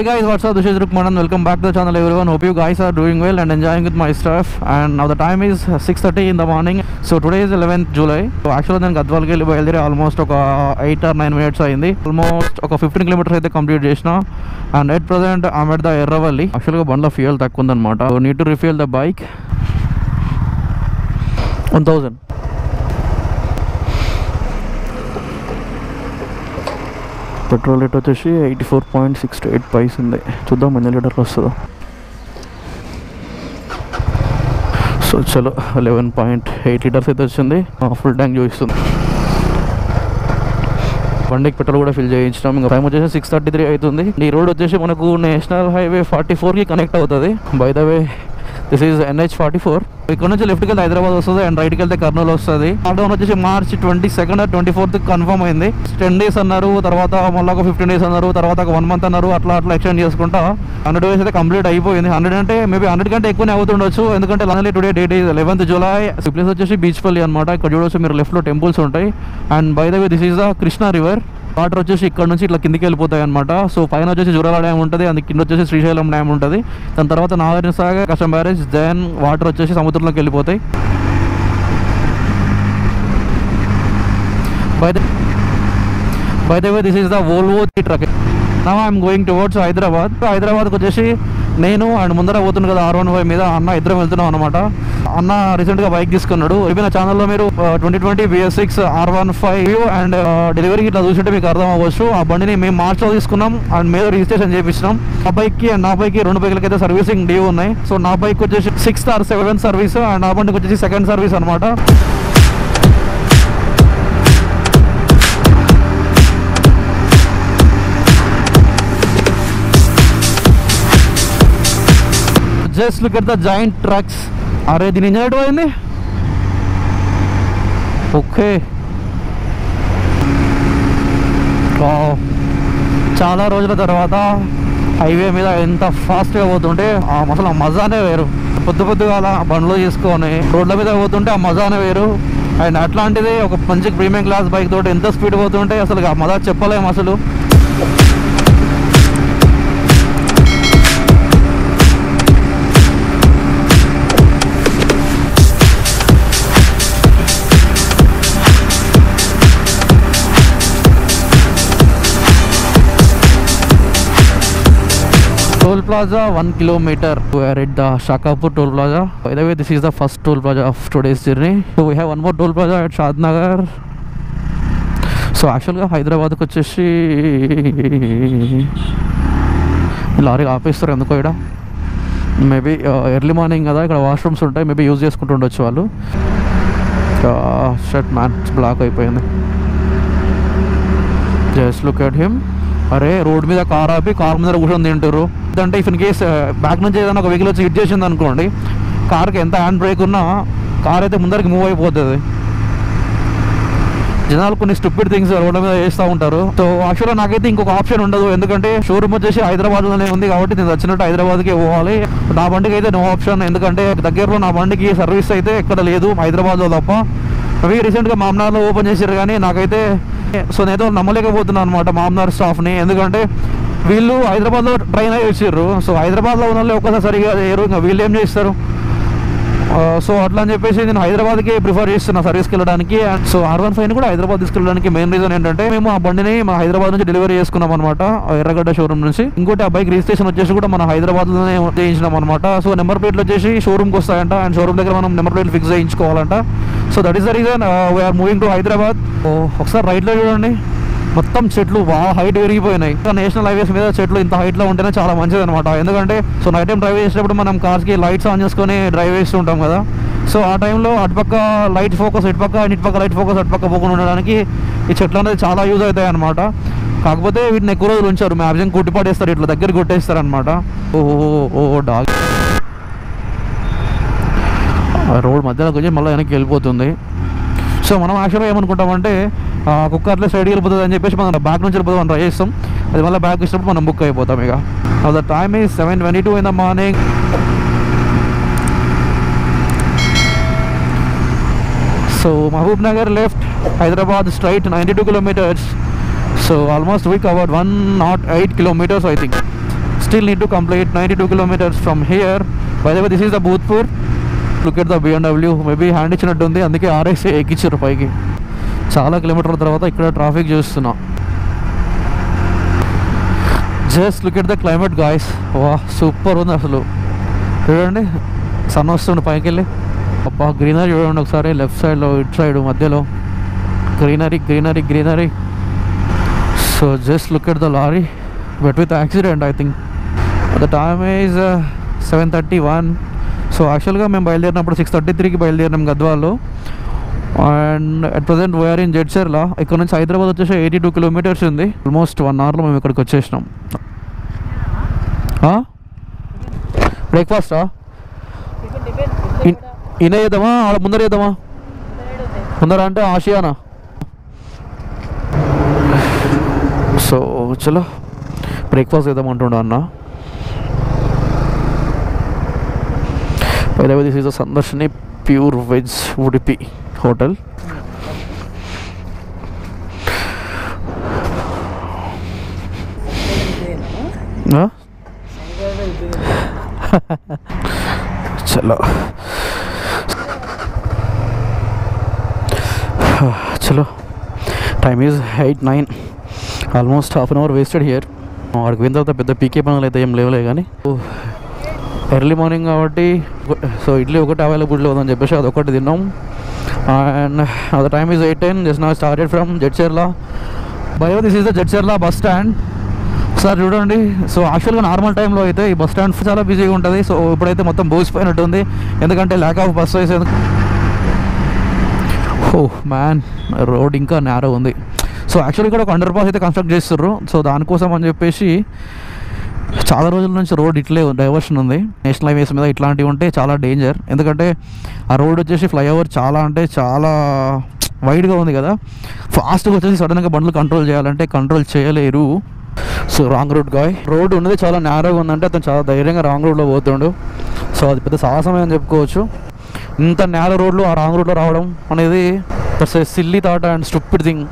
Hey guys what's up this is Rukmanan welcome back the channel everyone hope you are doing well and enjoying with my staff and నా the time is six thirty in the morning so today is eleventh July so యాక్చువల్గా నేను గద్వాల్కి వెళ్ళి బయలుదేరి almost ఒక eight or nine minutes అయింది. Almost ఒక fifteen kilometres అయితే కంప్లీట్ చేసిన. And at present I'm at the Erravalli యాక్చువల్గా బండ్ల ఫ్యూయల్ తక్కువ ఉందన్నమాట need to refuel the bike one thousand petrol rate వచ్చేసి eighty four point six eight paise ఉంది. చూద్దాం ఎన్ని లీటర్లు వస్తుందో. సో చలో లెవెన్ పాయింట్ ఎయిట్ లీటర్స్ అయితే వచ్చింది. ఫుల్ ట్యాంక్ చూపిస్తుంది. బండికి పెట్రోల్ కూడా ఫిల్ చేయించినాం. ఇంకా టైం వచ్చేసి సిక్స్ థర్టీ త్రీ అవుతుంది. ఈ రోడ్ వచ్చేసి మనకు నేషనల్ హైవే ఫార్టీ ఫోర్కి కనెక్ట్ అవుతుంది. By the way this is NH forty four ఇక్కడ నుంచి లెఫ్ట్కి వెళ్తే హైదరాబాద్ వస్తుంది అండ్ రైట్కి వెళ్తే కర్నూలు వస్తుంది. లాక్డౌన్ వచ్చేసి March twenty second twenty fourth confirm అయింది. టెన్ డేస్ అన్నారు తర్వాత మళ్ళీ ఒక ఫిఫ్టీన్ డేస్ అన్నారు తర్వాత ఒక వన్ మంత్ అన్నారు అట్లా అట్లా ఎక్స్టెండ్ చేసుకుంటా. హండ్రెడ్ డేస్ అయితే కంప్లీట్ అయిపోయింది. హండ్రెడ్ అంటే మేబీ హండ్రెడ్ కంటే ఎక్కువనే అవుతుండొచ్చు. ఎందుకంటే lonely today date is eleventh July place వచ్చేసి బీచ్పల్లి అనమాట ఇక్కడ చూడవచ్చు మీరు లెఫ్ట్లో టెంపుల్స్ ఉంటాయి. And by the way this is the Krishna river water వచ్చేసి ఇక్కడ నుంచి ఇట్లా కిందికి వెళ్ళిపోతాయి అనమాట సో పైన వచ్చేసి జురాల డ్యామ్ ఉంటుంది అది కింద వచ్చేసి శ్రీశైలం డ్యామ్ ఉంటుంది. దాని తర్వాత నాగార్జున సాగర్ కష్టం బ్యారేజ్ దెన్ వాటర్ వచ్చేసి సముద్రంలోకి వెళ్ళిపోతాయి. By by the way this is the Volvo truck నా ఐఎమ్ గోయింగ్ టువర్డ్స్ హైదరాబాద్ హైదరాబాద్కి వచ్చేసి నేను అండ్ ముందర పోతుంది కదా ఆర్ వన్ ఫైవ్ మీద అన్న ఇద్దరం వెళ్తున్నాం అనమాట అన్న రీసెంట్గా బైక్ తీసుకున్నాడు. ఇవి ఛానల్లో మీరు twenty twenty BS six R one five and delivery ఇట్లా చూసింటే మీకు అర్థం అవ్వచ్చు. ఆ బండిని మేము మార్చ్లో తీసుకున్నాం అండ్ మీద రిజిస్ట్రేషన్ చేయించినాం ఆ బైక్కి అండ్ నా బైక్కి రెండు బైక్లకి అయితే సర్వీసింగ్ డ్యూ ఉన్నాయి. సో నా బైక్ వచ్చేసి sixth or seven service and నా బండికి వచ్చేసి సెకండ్ సర్వీస్ అనమాట just look at the joint trucks. అరే దీని ఇంజన్ పోయింది ఓకే. వావ్. చాలా రోజుల తర్వాత హైవే మీద ఎంత ఫాస్ట్గా పోతుంటే ఆ అసలు ఆ మజానే వేరు. పొద్దు పొద్దుగా అలా బండ్లు తీసుకొని రోడ్ల మీద పోతుంటే ఆ మజానే వేరు. అండ్ అట్లాంటిది ఒక మంచి ప్రీమియం క్లాస్ బైక్ తోటి ఎంత స్పీడ్ పోతుంటే అసలు ఆ మజా చెప్పలేము అసలు. Toll plaza one kilometre at the Shakapur toll plaza by the way this is the first toll plaza of today's journey so we have one more toll plaza at Shadnagar so యాక్చువల్గా హైదరాబాద్కి వచ్చేసి lorry ఆపేస్తారు ఎందుకో ఇక్కడ. Maybe early morning కదా ఇక్కడ washrooms ఉంటాయి. Maybe use చేసుకుంటూ ఉండొచ్చు వాళ్ళు. షర్ట్ మ్యాచ్ బ్లాక్ అయిపోయింది. జస్ట్ లుక్ అట్ హిమ్ అరే రోడ్ మీద కార్ ఆపి కార్ మీద కూర్చొని తింటారు అంటే ఇఫ్ ఇన్ కేస్ బ్యాక్ నుంచి ఏదైనా ఒక వెహికల్ వచ్చి హిట్ చేసింది అనుకోండి కార్కి ఎంత హ్యాండ్ బ్రేక్ ఉన్నా కార్ అయితే ముందరికి మూవ్ అయిపోతుంది. జనాలు కొన్ని స్టూపిడ్ థింగ్స్ రోడ్ల మీద చేస్తూ ఉంటారు. సో యాక్చువల్గా నాకైతే ఇంకొక ఆప్షన్ ఉండదు. ఎందుకంటే షోరూమ్ వచ్చేసి హైదరాబాద్లోనే ఉంది కాబట్టి నేను వచ్చినట్టు హైదరాబాద్కి పోవాలి. నా బండికి అయితే నో ఆప్షన్ ఎందుకంటే దగ్గరలో నా బండికి సర్వీస్ అయితే ఎక్కడ లేదు హైదరాబాద్లో తప్ప. అవి రీసెంట్గా మామనార్లో ఓపెన్ చేశారు కానీ నాకైతే సో నేను నమ్మలేకపోతున్నాను అనమాట మామ్నార్ స్టాఫ్ని. ఎందుకంటే వీళ్ళు హైదరాబాద్లో ట్రైన్ అయ్యి వచ్చారు. సో హైదరాబాద్లో ఉన్న వాళ్ళు ఒక్కసారి సరిగా ఇంకా వీళ్ళు ఏం చేస్తారు? సో అట్లా అని చెప్పేసి నేను హైదరాబాద్కి ప్రిఫర్ చేస్తున్నా సర్వీస్కి వెళ్ళడానికి. And so R one five కూడా హైదరాబాద్ తీసుకెళ్ళడానికి మెయిన్ రీజన్ ఏంటంటే మేము ఆ బండిని మా హైదరాబాద్ నుంచి డెలివరీ చేసుకున్నాం అనమాట ఎర్రగడ్డ షోరూమ్ నుంచి. ఇంకోటి ఆ బైక్ రిజిస్ట్రేషన్ వచ్చేసి కూడా మన హైదరాబాద్లోనే చేయించినాం అనమాట సో నెంబర్ ప్లేట్లు వచ్చేసి షోరూమ్కి వస్తాయంట అండ్ షోరూమ్ దగ్గర మనం నెంబర్ ప్లేట్లు fix చేయించుకోవాలంట. So that is the reason we are moving to Hyderabad. ఒకసారి రైట్లో చూడండి. మొత్తం చెట్లు బాగా హైట్ పెరిగిపోయినాయి. నేషనల్ హైవేస్ మీద చెట్లు ఇంత హైట్లో ఉంటేనే చాలా మంచిది అనమాట ఎందుకంటే సో నైట్ టైం డ్రైవ్ చేసేటప్పుడు మనం కార్స్కి లైట్స్ ఆన్ చేసుకొని డ్రైవ్ చేస్తుంటాం కదా. సో ఆ టైంలో అటుపక్క లైట్ ఫోకస్ ఇటుపక్క ఇటుపక్క లైట్ ఫోకస్ అటుపక్క పోకుండా ఉండడానికి ఈ చెట్లు అనేది చాలా యూజ్ అవుతాయి అనమాట కాకపోతే వీటిని ఎక్కువ రోజులు ఉంచారు. మ్యాక్సిమం కుట్టి పడేస్తారు ఇట్లా దగ్గర కొట్టేస్తారు అనమాట ఓ ఓ డాగ్. రోడ్ మధ్యలోకి వచ్చి మళ్ళీ వెనక్కి వెళ్ళిపోతుంది. సో మనం యాక్చువల్గా ఏమనుకుంటామంటే ఆ, కుక్క అట్లే సైడ్కి వెళ్ళిపోతుంది అని చెప్పేసి మనం బ్యాక్ నుంచి వెళ్ళిపోతాం ట్రై చేస్తాం. అది మళ్ళీ బ్యాక్ ఇచ్చినప్పుడు మనం బుక్ అయిపోతాం ఇక. The time is seven twenty two in the morning so Mahabubnagar left Hyderabad straight ninety two kilometres so almost we covered one nought eight kilometres I think still need to complete ninety two kilometres from here by the this is the Bhoothpur look at the BMW maybe hand ఇచ్చినట్టు ఉంది. అందుకే RX ఎక్కిచ్చారు పైకి. చాలా కిలోమీటర్ల తర్వాత ఇక్కడ traffic చూస్తున్నా. Just look at the climate guys వా సూపర్ ఉంది అసలు. చూడండి సన్ వస్తుంది పైకి వెళ్ళి అబ్బా గ్రీనరీ చూడండి ఒకసారి. లెఫ్ట్ సైడ్లో ఇటు సైడ్ మధ్యలో. Greenery greenery greenery so just look at the lorry but with accident I think the time is seven thirty one so యాక్చువల్గా మేము బయలుదేరినప్పుడు సిక్స్ థర్టీ త్రీకి బయలుదేరినాం గద్వాల్లో and at present we are in Jadcherla ఇక్కడ నుంచి హైదరాబాద్ వచ్చేసి eighty two kilometres ఉంది almost one అవర్లో మేము ఇక్కడికి వచ్చేసినాం. బ్రేక్ఫాస్టా ఇన చేద్దామా ఆడ ముందర చేద్దామా ముందర అంటే ఆసియానా? సో చలో. బ్రేక్ఫాస్ట్ చేద్దాం అంటుండ by the way this is Sandarshini pure veg Udupi hotel చలో చలో time is eight nine almost half an hour wasted here వాడికి పోయిన తర్వాత పెద్ద పీకే పనులు అయితే ఏం లేవులే కానీ ఎర్లీ మార్నింగ్ కాబట్టి సో ఇడ్లీ ఒకటి అవైలబుల్ ఉందని చెప్పేసి అదొకటి తిన్నాం. And the time is eight ten just నా started from Jadcherla by the way this is the Jadcherla bus stand sir చూడండి సో యాక్చువల్గా నార్మల్ టైంలో అయితే ఈ బస్ స్టాండ్ చాలా బిజీగా ఉంటుంది. సో ఇప్పుడైతే మొత్తం బోసిపోయినట్టు ఉంది. ఎందుకంటే ల్యాక్ ఆఫ్ బస్ వేసే ఓ మ్యాన్ రోడ్ ఇంకా నేరో ఉంది. సో యాక్చువల్లీ ఇక్కడ ఒక అండర్ పాస్ అయితే కన్స్ట్రక్ట్ చేస్తున్నారు సో దానికోసం అని చెప్పేసి చాలా రోజుల నుంచి రోడ్ ఇట్లే డైవర్షన్ ఉంది. నేషనల్ హైవేస్ మీద ఇట్లాంటివి ఉంటే చాలా డేంజర్ ఎందుకంటే ఆ రోడ్ వచ్చేసి ఫ్లైఓవర్ చాలా అంటే చాలా వైడ్గా ఉంది కదా. ఫాస్ట్గా వచ్చేసి సడన్గా బండ్లు కంట్రోల్ చేయాలంటే కంట్రోల్ చేయలేరు. So wrong route guy road ఉన్నది చాలా నేరోగా ఉందంటే అతను చాలా ధైర్యంగా రాంగ్ రోడ్లో పోతుండు. సో అది పెద్ద సాహసమే అని చెప్పుకోవచ్చు. ఇంత నేర రోడ్లు ఆ రాంగ్ రోడ్లో రావడం అనేది silly thought and stupid thing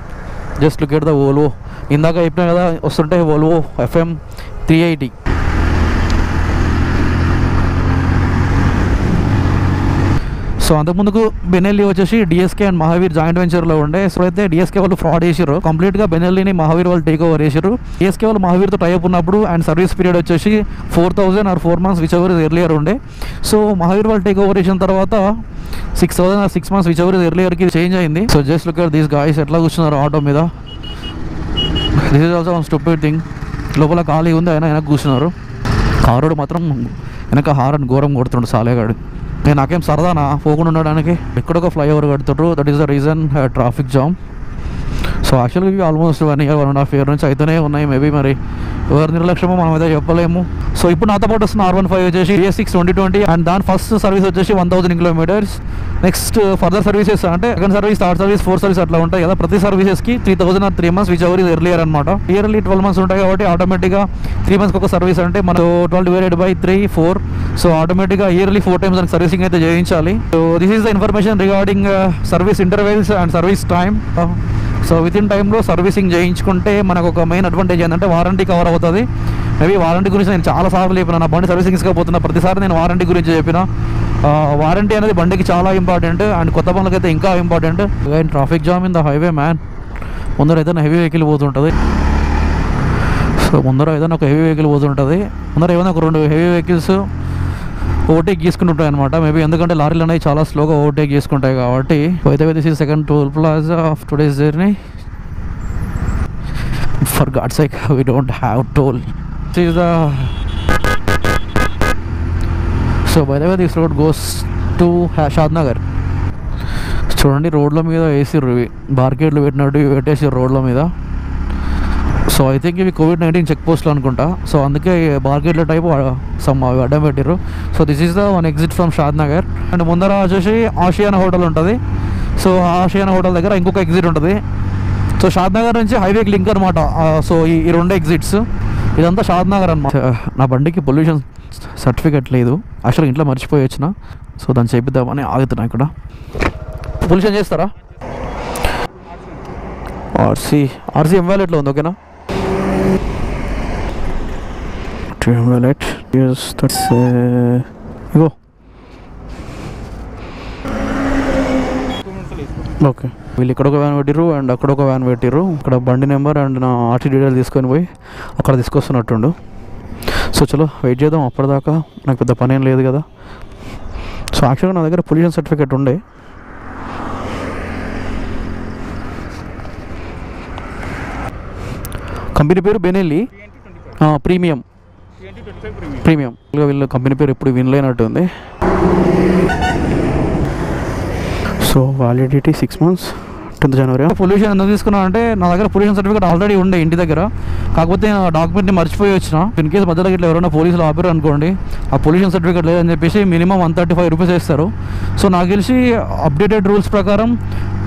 just look at the Volvo ఇందాక చెప్పినా కదా వస్తుంటే Volvo FM three eighty so అంతకుముందుకు Benelli వచ్చేసి డిఎస్కే అండ్ మహావీర్ జాయింట్ వెంచర్లో ఉండే. సో అయితే డిఎస్కే వాళ్ళు ఫ్రాడ్ చేసారు కంప్లీట్గా బెనెల్లిని మహావీర్ వాళ్ళు టేక్ ఓవర్ చేశారు డిఎస్కే వాళ్ళు మహావీర్తో టైప్ ఉన్నప్పుడు అండ్ సర్వీస్ పీరియడ్ వచ్చేసి four thousand or four months whichever earlier ఉండే. సో మహావీర్ వాళ్ళు టేక్ ఓవర్ చేసిన తర్వాత six thousand or six months whichever ఎర్లియర్కి change అయింది. So just look these guys ఎట్లా కూర్చున్నారు ఆటో మీద? This is also stupid thing లోపల ఖాళీ ఉంది ఆయన వెనక కూర్చున్నారు. కారుడు మాత్రం వెనక హారన్ ఘోరం కొడుతుండు సాలేగాడు. నేను నాకేం సరదానా? పోకుండా ఉండడానికి? ఎక్కడొక flyover కడుతుండ్రు. That is the reason traffic jam so యాక్చువల్గా ఇవి almost one year one and half year నుంచి అయితేనే ఉన్నాయి మేబీ మరి. ఎవరి నిర్లక్ష్యమో మనం అయితే చెప్పలేము. సో ఇప్పుడు నాతో పాటు వస్తున్న ఆర్ వన్ ఫైవ్ వచ్చేసి ఏ సిక్స్ ట్వంటీ ట్వంటీ అండ్ దాని ఫస్ట్ సర్వీస్ వచ్చేసి one thousand kilometres next further services అంటే second service third service four service అట్లా ఉంటాయి కదా. ప్రతి సర్వీసెస్కి three thousand or three months whichever ఇది ఎర్లియర్ అనమాట ఇయర్లీ ట్వెల్వ్ మంత్స్ ఉంటాయి కాబట్టి ఆటోమేటిక్గా త్రీ మంత్స్కి ఒక సర్వీస్ అంటే మనం twelve divided by three four so ఆటోమేటిక్గా ఇయర్లీ ఫోర్ టైమ్స్ దానికి సర్వీసింగ్ అయితే చేయించాలి. So this is the information regarding service intervals and service time so within టైంలో సర్వీసింగ్ చేయించుకుంటే మనకు ఒక మెయిన్ అడ్వాంటేజ్ ఏంటంటే వారంటీ కవర్ అవుతుంది. మేబీ వారంటీ గురించి నేను చాలా సార్లు చెప్పిన నా బండి సర్వీసింగ్ ఇసుకపోతున్నా ప్రతిసారి నేను వారంటీ గురించి చెప్పిన. వారంటీ అనేది బండికి చాలా ఇంపార్టెంట్ అండ్ కొత్త బండ్లకైతే ఇంకా important and traffic jam in the highway man ముందర ఏదైనా హెవీ వెహికల్ పోతుంటుంది. సో ముందర ఏదైనా ఒక హెవీ వెహికల్ పోతుంటుంది. ముందర ఏదైనా ఒక రెండు హెవీ వెహికల్స్ ఓవర్టేక్ చేసుకుంటుంటాయి అనమాట మేబీ ఎందుకంటే లారీలు అనేవి చాలా స్లోగా ఓవర్టేక్ చేసుకుంటాయి కాబట్టి. అయితే this is second toll plaza of today's journey for God sake we don't have toll is the so by the way this road goes to Shadnagar చూడండి రోడ్ల మీద వేసిర్రు ఇవి బార్కెట్లు పెట్టినట్టు ఇవి పెట్టేసారు రోడ్ల మీద. సో ఐ థింక్ ఇవి కోవిడ్ నైన్టీన్ చెక్ పోస్ట్లు అనుకుంటా. సో అందుకే బార్కెట్ల టైప్ సమ్ అవి అడ్డం పెట్టిర్రు. So this is the one exit from Shadnagar and ముందర వచ్చేసి ఆసియాన్ హోటల్ ఉంటుంది. సో ఆషియానా హోటల్ దగ్గర ఇంకొక ఎగ్జిట్ ఉంటుంది. సో షాద్ నగర్ నుంచి హైవేకి లింక్ అనమాట సో ఈ రెండు ఎగ్జిట్స్ ఇదంతా షాద్ నగర్ అనమాట నా బండికి పొల్యూషన్ సర్టిఫికేట్ లేదు. యాక్చువల్గా ఇంట్లో మర్చిపోయి వచ్చిన. సో దాన్ని చేపిద్దామని ఆగుతున్నా ఇక్కడ. పొల్యూషన్ చేస్తారా? ఆర్సీ. ఆర్సీ ఎం వ్యాలెట్లో ఉంది ఓకేనా? wallet. ఇగో. ఓకే. వీళ్ళు ఇక్కడ ఒక వ్యాన్ పెట్టిర్రు అండ్ అక్కడ ఒక వ్యాన్ పెట్టిర్రు. ఇక్కడ బండి నెంబర్ అండ్ నా ఆర్టీ డీటెయిల్ తీసుకొని పోయి అక్కడ తీసుకొస్తున్నట్టుండు. సో చలో వెయిట్ చేద్దాం. అప్పటిదాకా నాకు పెద్ద పని ఏం లేదు కదా. సో యాక్చువల్గా నా దగ్గర పొల్యూషన్ సర్టిఫికేట్ ఉండే. కంపెనీ పేరు బెనెల్లి. ప్రీమియం. ప్రీమియం. వీళ్ళ కంపెనీ పేరు ఎప్పుడు వినలేనట్టుంది so validity six months. Tenth జనవరి. పొల్యూషన్ ఎందుకు తీసుకున్నా అంటే నా దగ్గర పొల్యూషన్ సర్టిఫికేట్ ఆల్రెడీ ఉండే ఇంటి దగ్గర. కాకపోతే ఆ డాక్యుమెంట్ని మర్చిపోయి వచ్చిన. ఇన్ కేసు మధ్యలో ఇట్లా ఎవరైనా పోలీసులు ఆపారు అనుకోండి ఆ పొల్యూషన్ సర్టిఫికేట్ లేదని చెప్పేసి minimum one thirty five rupees వేస్తారు. సో నాకు తెలిసి అప్డేటెడ్ రూల్స్ ప్రకారం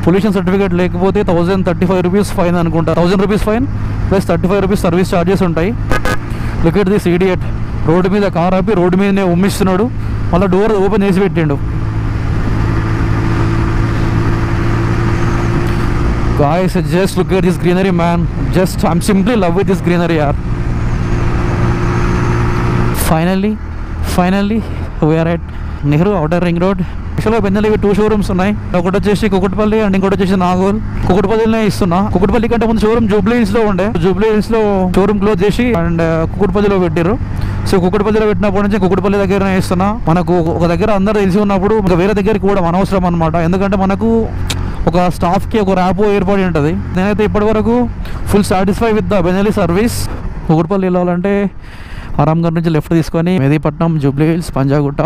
పొల్యూషన్ సర్టిఫికేట్ లేకపోతే thousand thirty five rupees fine అనుకుంటా. Thousand rupees fine plus thirty five rupees service charges ఉంటాయి. Look at this idiot road మీద కార్ ఆపి రోడ్డు మీదనే ఉమ్మిస్తున్నాడు. మళ్ళీ డోర్ ఓపెన్ చేసి పెట్టిండు. Guys just look at this greenery man. Just i'm simply love with this greenery yaar. Finally finally we are at Nehru outer ring road యాక్చువల్గా బెందలకి two showrooms ఉన్నాయి. ఒకటి వచ్చేసి కుకుట్పల్లి అండ్ ఇంకోటి వచ్చేసి నాగోల్ కుకుట్పల్లినే ఇస్తున్నా. కుకుట్పల్లి కంటే ముందు షోరూమ్ జూబ్లీ హిల్స్లో ఉండే. జూబ్లీ హిల్స్లో షోరూమ్ క్లోజ్ చేసి అండ్ కుకుట్పల్లిలో పెట్టారు సో కుకుట్పల్లిలో పెట్టినప్పటి నుంచి కుకుట్పల్లి దగ్గరనే ఇస్తున్నా. మనకు ఒక దగ్గర అందరూ తెలిసి ఉన్నప్పుడు ఇంకా వేరే దగ్గరికి కూడా అనవసరం అనమాట ఎందుకంటే మనకు ఒక స్టాఫ్కి ఒక ర్యాపో ఏర్పడి ఉంటుంది. నేనైతే ఇప్పటి వరకు full satisfy with the Benelli service Kukatpally వెళ్ళాలంటే ఆరాంఘర్ నుంచి లెఫ్ట్ తీసుకొని మెదీపట్నం జూబ్లీ హిల్స్ పంజాగుట్ట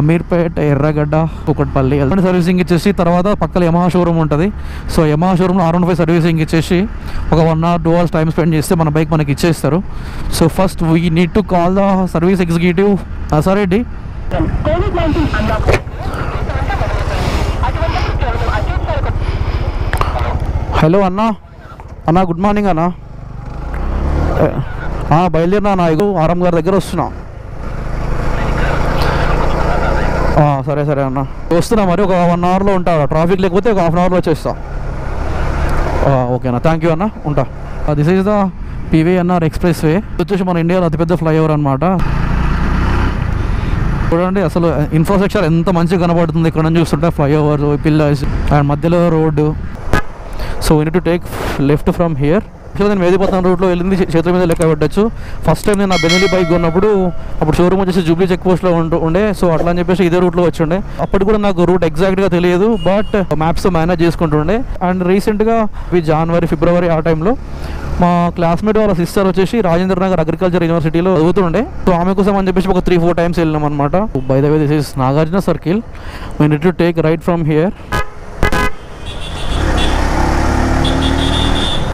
అమీర్పేట్ ఎర్రగడ్డ కుకట్పల్లి ఎలాంటి సర్వీసింగ్ ఇచ్చేసి తర్వాత పక్కన యమహా షోరూమ్ ఉంటుంది. సో యమహా షోరూమ్లో ఆర్ వన్ ఫైవ్ సర్వీసింగ్ ఇచ్చేసి ఒక one hour two hours time spend చేస్తే మన బైక్ మనకి ఇచ్చేస్తారు. So first we need to call the service executive sorry అండి కోవిడ్ నైన్టీన్ అన్లాక్ హలో అన్న. అన్న గుడ్ మార్నింగ్ అన్న. బయలుదేరినా నా ఇగో ఆరం గారి దగ్గర వస్తున్నా. సరే సరే అన్న. వస్తున్నా మరి ఒక వన్ అవర్లో ఉంటా. ట్రాఫిక్ లేకపోతే ఒక హాఫ్ అన్ అవర్లో వచ్చేస్తా. ఓకే అన్న. థ్యాంక్ యూ అన్న. ఉంటా. This is the PVNR expressway వచ్చేసి మన ఇండియాలో అతిపెద్ద ఫ్లైఓవర్ అనమాట చూడండి అసలు ఇన్ఫ్రాస్ట్రక్చర్ ఎంత మంచిగా కనబడుతుంది. ఇక్కడ నుంచి చూస్తుంటే ఫ్లైఓవర్ పిల్లర్స్ అండ్ మధ్యలో road. So we to take left from here so నేను మేదిపోతాను రూట్లో వెళ్ళింది చేతుల మీద లెక్క పెట్టచ్చు. ఫస్ట్ టైం నేను నా బెనెలి బైక్ కొన్నప్పుడు అప్పుడు షోరూమ్ వచ్చేసి జూబ్లీ చెక్ పోస్ట్లో ఉంటూ ఉండే సో అట్లా అని చెప్పేసి ఇదే రూట్లో వచ్చి ఉండే. అప్పటి కూడా నాకు రూట్ ఎగ్జాక్ట్గా తెలియదు బట్ మ్యాప్స్ మేనేజ్ చేసుకుంటుండే. అండ్ రీసెంట్గా ఈ జనవరి ఫిబ్రవరి ఆ టైంలో మా క్లాస్మేట్ వాళ్ళ సిస్టర్ వచ్చేసి రాజేంద్ర నగర్ అగ్రికల్చర్ యూనివర్సిటీలో చదువుతుండే. సో ఆమె కోసం అని చెప్పేసి ఒక త్రీ ఫోర్ టైమ్స్ వెళ్ళినాం అనమాట by the way this is Nagarjuna circle we need to take right from here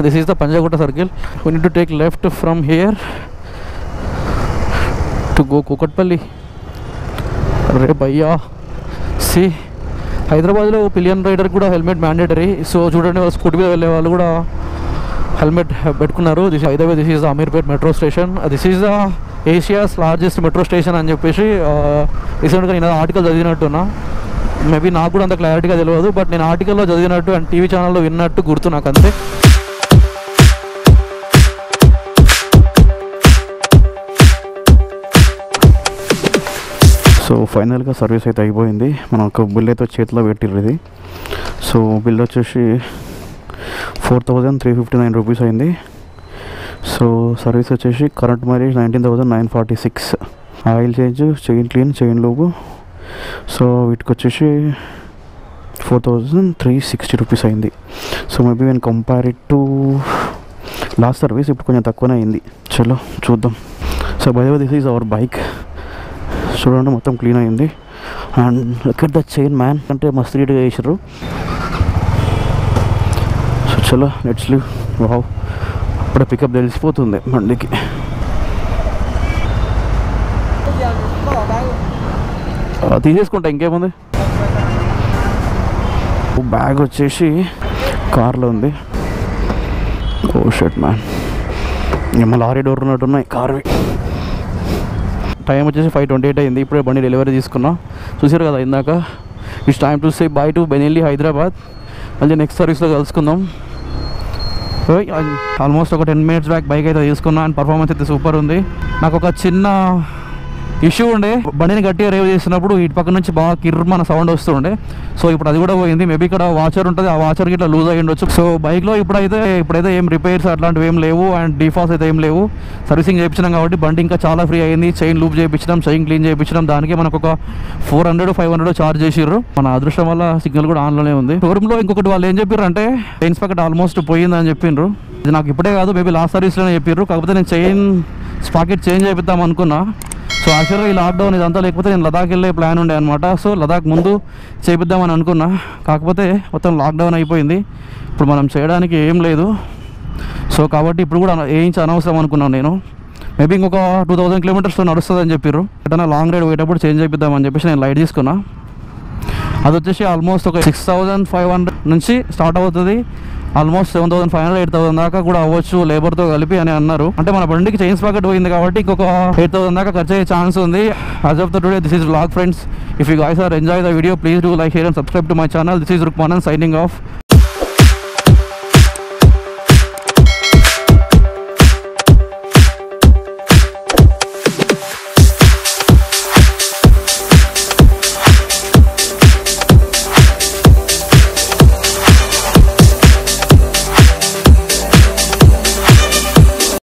this is the Panjagutta circle we need to take left from here to go Kukatpally రే భయ్యా. సి. హైదరాబాద్లో pillion rider కూడా helmet mandatory so చూడండి వాళ్ళు scooty మీద వెళ్ళే వాళ్ళు కూడా హెల్మెట్ పెట్టుకున్నారు. This Hyderabad this is the Ameerpet metro station this is the Asia's largest metro station అని చెప్పేసి uh, రీసెంట్గా నేను ఆర్టికల్ చదివినట్టున్నా. మేబీ నాకు కూడా అంత క్లారిటీగా తెలియదు బట్ నేను ఆర్టికల్లో చదివినట్టు అండ్ టీవీ ఛానల్లో విన్నట్టు గుర్తు నాకు అంతే సో ఫైనల్గా సర్వీస్ అయితే అయిపోయింది. మనకు బిల్ అయితే చేతిలో పెట్టిర్రు ఇది. సో బిల్ వచ్చేసి four thousand three fifty nine rupees అయింది. సో సర్వీస్ వచ్చేసి కరెంట్ మరీ nineteen thousand nine forty six. Oil change chain clean chain లోపు సో వీటికి వచ్చేసి four thousand three sixty rupees అయింది. సో మేబీ నేను compare it to last service ఇప్పుడు కొంచెం తక్కువనే అయింది. చలో చూద్దాం. So bye this is our bike. చూడండి మొత్తం క్లీన్ అయింది. అండ్ ఇక్కడ ద చైన్ మ్యాన్ అంటే మస్తు నీట్గా వేసారు సో చలో లెట్స్ లివ్ వావ్ అప్పుడే పికప్ తెలిసిపోతుంది బండికి. తీసేసుకుంటా ఇంకేముంది? బ్యాగ్ వచ్చేసి కార్లో ఉంది. ఓ షర్ట్ మ్యాన్ ఇంకా లారీ డోర్ ఉన్నట్టున్నాయి కార్వి. టైం వచ్చేసి ఫైవ్ ట్వంటీ ఎయిట్ అయింది. ఇప్పుడే బండి డెలివరీ తీసుకున్నా. చూసారు కదా ఇందాక? It's time to say bye to Benelli Hyderabad. మళ్ళీ నెక్స్ట్ సర్వీస్లో కలుసుకుందాం. ఆల్మోస్ట్ ఒక టెన్ మినిట్స్ బ్యాక్ బైక్ అయితే తీసుకున్నా. అండ్ పర్ఫార్మెన్స్ అయితే సూపర్ ఉంది. నాకు ఒక చిన్న ఇష్యూ ఉండే బండిని గట్టిగా రేవ్ చేసినప్పుడు ఇటు పక్క నుంచి బాగా కిర్మన సౌండ్ వస్తుండే. సో ఇప్పుడు అది కూడా పోయింది. మేబీ ఇక్కడ వాచర్ ఉంటుంది ఆ వాచర్ ఇట్లా లూజ్ అయ్యి ఉండొచ్చు. సో బైక్లో ఇప్పుడైతే ఇప్పుడైతే ఏం రిపేర్స్ అట్లాంటివి ఏం లేవు అండ్ డిఫాల్ట్స్ అయితే ఏం లేవు. సర్వీసింగ్ చేయించినాం కాబట్టి బండి ఇంకా చాలా ఫ్రీ అయింది. చైన్ లూప్ చేయించడం చైన్ క్లీన్ చేయించడం దానికి మనకు ఒక four hundred five hundred charge చేసిర్రు. మన అదృష్టం వల్ల సిగ్నల్ కూడా ఆన్లోనే ఉంది. షోరూంలో ఇంకొకటి వాళ్ళు ఏం చెప్పారు అంటే చైన్స్ పక్కన ఆల్మోస్ట్ పోయిందని చెప్పిండ్రు ఇది నాకు ఇప్పుడే కాదు మేబీ లాస్ట్ సర్వీస్లోనే చెప్పారు కాకపోతే నేను చైన్ స్పాకెట్ చేంజ్ చేపిద్దాం అనుకున్నా. సో యాక్చువల్గా ఈ లాక్డౌన్ ఇదంతా లేకపోతే నేను లదాఖ్ వెళ్ళే ప్లాన్ ఉండే అనమాట సో లదాఖ్ ముందు చేపిద్దామని అనుకున్నా. కాకపోతే మొత్తం లాక్డౌన్ అయిపోయింది. ఇప్పుడు మనం చేయడానికి ఏం లేదు. సో కాబట్టి ఇప్పుడు కూడా వేయించి అనవసరం అనుకున్నాను నేను. మేబీ ఇంకొక టూ థౌసండ్ కిలోమీటర్స్ నడుస్తుందని చెప్పారు ఎటన్నా లాంగ్ రైడ్ పోయేటప్పుడు చేంజ్ చేపిద్దామని చెప్పేసి నేను లైట్ తీసుకున్నా. అది వచ్చేసి ఆల్మోస్ట్ ఒక సిక్స్ థౌజండ్ ఫైవ్ హండ్రెడ్ నుంచి స్టార్ట్ అవుతుంది. Almost seven thousand five hundred eight thousand దాకా కూడా అవ్వచ్చు లేబర్తో కలిపి అని అన్నారు. అంటే మన బండికి చైన్స్ పాకెట్ పోయింది కాబట్టి ఇంకొక ఎయిట్ థౌసండ్ దాకా ఖర్చు అయ్యే ఛాన్స్ ఉంది. As of the today this is blog friends if you guys are enjoy the video please do like share and subscribe to my channel this is Rukmanan signing off